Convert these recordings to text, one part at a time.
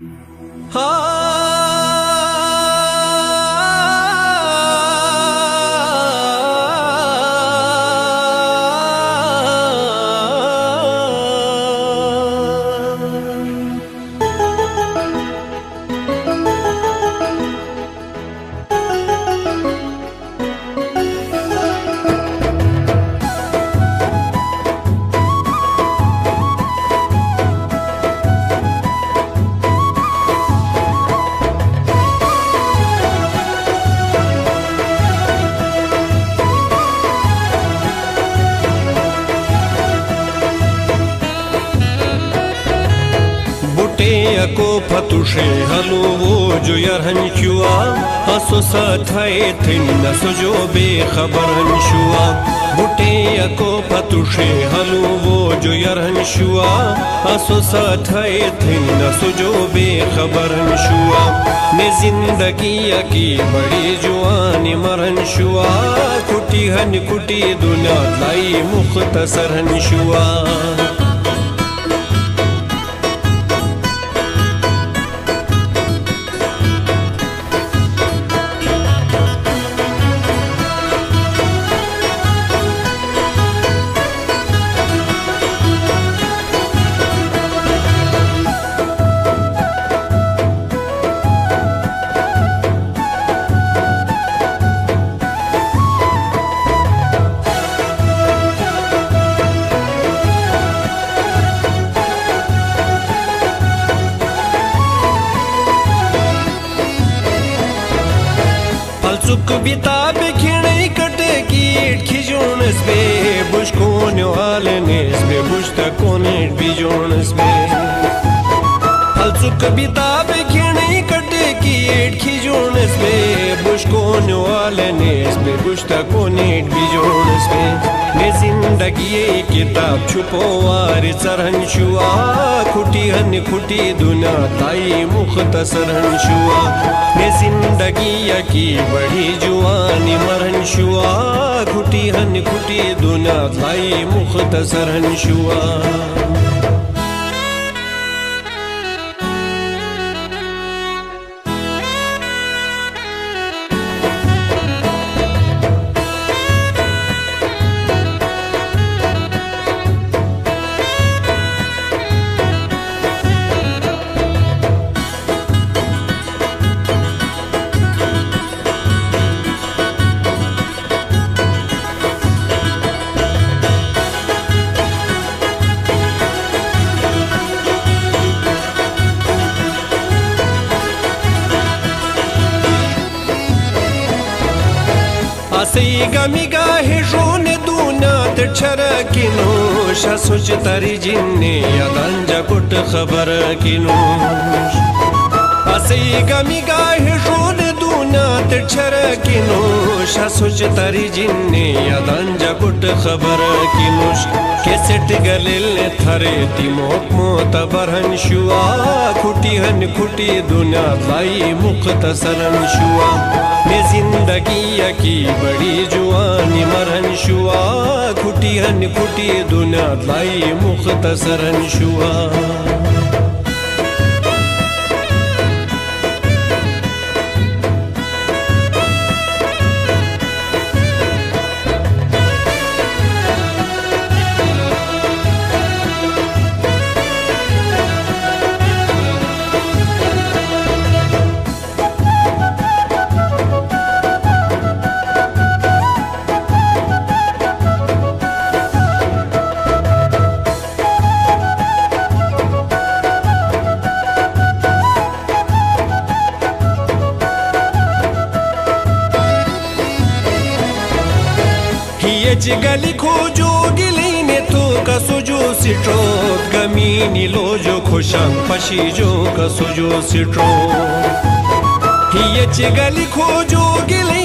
Oh! نسو جو بے خبر شوا نے زندگی کی بڑی جوان مرن شوا کٹی ہن کٹی دنیا لائی مختصر ہن شوا پلسک بیتاب کھیڑی کٹے کیٹ کھجونس بے بش کون والنس بے بش تکونیٹ بیجونس بے پلسک بیتاب کھیڑی کٹے کیٹ کھجونس بے بش کون والنس بے بش تکونیٹ بیجونس بے نے زندگی کتاب چھپو وار سرہن شوا کھٹی ہن کھٹی دنیا تائی مختصر ہن شوا نے زندگی کی بڑی جوانی مرہن شوا کھٹی ہن کھٹی دنیا تائی مختصر ہن شوا اسی گمی گاہی شون دونا تچھر کنوش سوچ تری جنی یادانجا کٹ خبر کنوش اسی گمی گاہی شون دونا تچھر کنوش سوچ تاری تری جنی یادانجا کٹ خبر کنوش کیسٹ گلیل تھرے تی موک موتبرہن شوا۔ کھٹی ہن کھٹی دنیا لائی مختصرن شوا۔ میں زندگی کی بڑی جوانی مرہن شوا۔ کھٹی ہن کھٹی دنیا لائی مختصرن شوا۔ ہیچ گلی کھو جو گلی نے تو کا سجو سٹروت گمینی لو جو خوشم پشی جو کا سجو سٹروت ہیچ گلی کھو جو گلی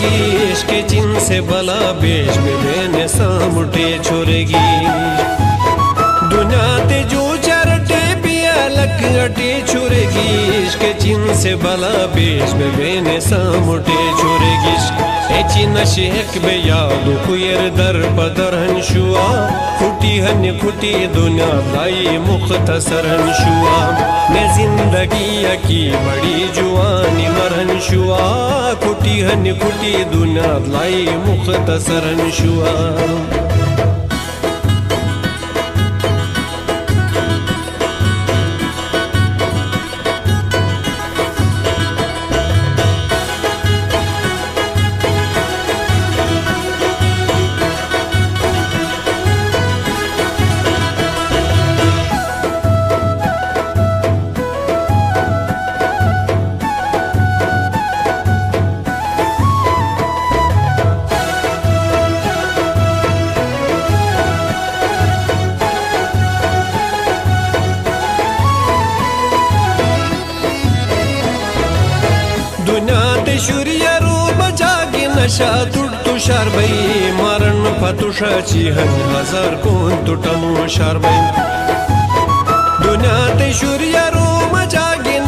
ہن کھٹی دنیا عشق جن سے بلا بیش بے بے نے سامٹے چھوڑے گی دنیا تے جو چرٹے پیا لک اٹے چھوڑے گی عشق جن سے بلا بیش بے بے نے سامٹے چھوڑے گی اچی نشیک بے یادو کویر در پدر ہنشوا۔ کھٹی ہن کھٹی دنیا لائی مختصر ہنشوا۔ نے زندگی کی بڑی جوانی مرہن شوا هني كوتي دونا طلعي مختصر نشوام گی نشا تڑ تو شار بئی مارن فتوشا چی ہن ہزار کون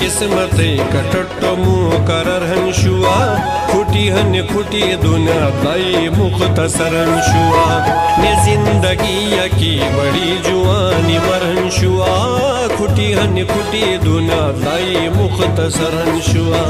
قسمت کٹٹ مو کرر ہن شوا ہن دنیا مختصر ہن شوا نے زندگی بڑی جوانی مرہن شوا کھٹی ہن کھٹی دنیا بائی مختصر ہن شوا